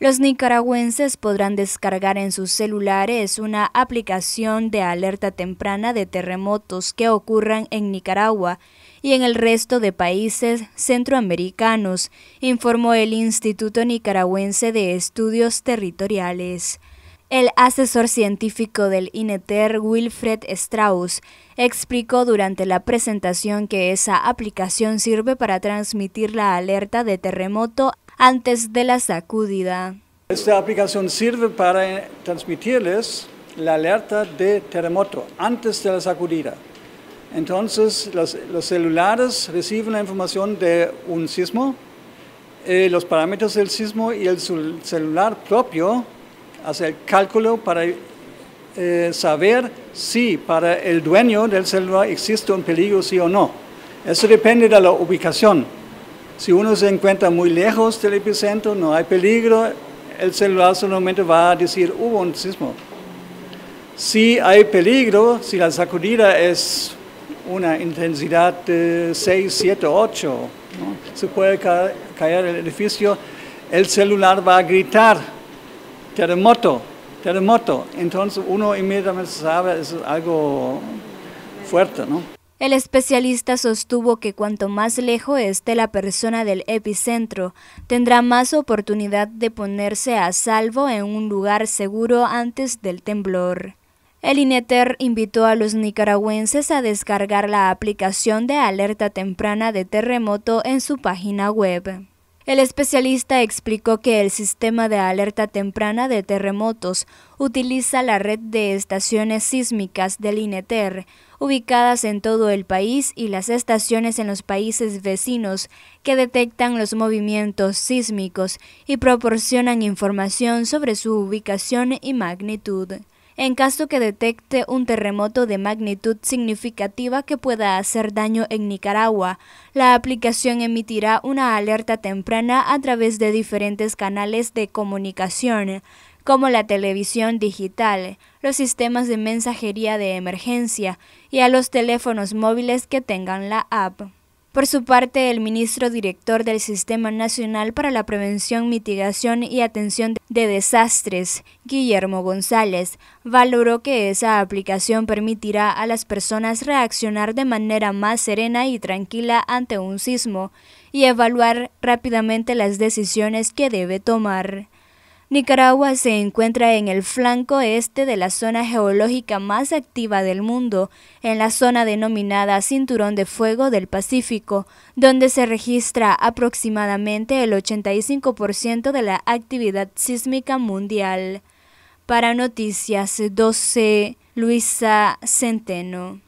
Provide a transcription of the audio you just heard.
Los nicaragüenses podrán descargar en sus celulares una aplicación de alerta temprana de terremotos que ocurran en Nicaragua y en el resto de países centroamericanos, informó el Instituto Nicaragüense de Estudios Territoriales. El asesor científico del INETER, Wilfred Strauss, explicó durante la presentación que esa aplicación sirve para transmitir la alerta de terremoto antes de la sacudida. Esta aplicación sirve para transmitirles la alerta de terremoto antes de la sacudida. Entonces los, celulares reciben la información de un sismo, eh, los parámetros del sismo y el celular propio hace el cálculo para eh, saber si para el dueño del celular existe un peligro, sí o no. Eso depende de la ubicación. Si uno se encuentra muy lejos del epicentro, no hay peligro, el celular solamente va a decir hubo un sismo. Si hay peligro, si la sacudida es una intensidad de 6, 7, 8, se puede caer el edificio, el celular va a gritar terremoto, terremoto. Entonces uno inmediatamente sabe, es algo fuerte, ¿no? El especialista sostuvo que cuanto más lejos esté la persona del epicentro, tendrá más oportunidad de ponerse a salvo en un lugar seguro antes del temblor. El INETER invitó a los nicaragüenses a descargar la aplicación de alerta temprana de terremoto en su página web. El especialista explicó que el sistema de alerta temprana de terremotos utiliza la red de estaciones sísmicas del INETER, ubicadas en todo el país y las estaciones en los países vecinos que detectan los movimientos sísmicos y proporcionan información sobre su ubicación y magnitud en caso que detecte un terremoto de magnitud significativa que pueda hacer daño en Nicaragua. La aplicación emitirá una alerta temprana a través de diferentes canales de comunicación, como la televisión digital, los sistemas de mensajería de emergencia y a los teléfonos móviles que tengan la app. Por su parte, el ministro director del Sistema Nacional para la Prevención, Mitigación y Atención de Desastres, Guillermo González, valoró que esa aplicación permitirá a las personas reaccionar de manera más serena y tranquila ante un sismo y evaluar rápidamente las decisiones que debe tomar. Nicaragua se encuentra en el flanco este de la zona geológica más activa del mundo, en la zona denominada Cinturón de Fuego del Pacífico, donde se registra aproximadamente el 85% de la actividad sísmica mundial. Para Noticias 12, Luisa Centeno.